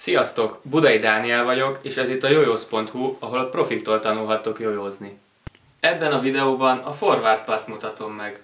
Sziasztok! Budai Dániel vagyok, és ez itt a jojosz.hu, ahol a profiktól tanulhattok jojózni. Ebben a videóban a forward pass mutatom meg.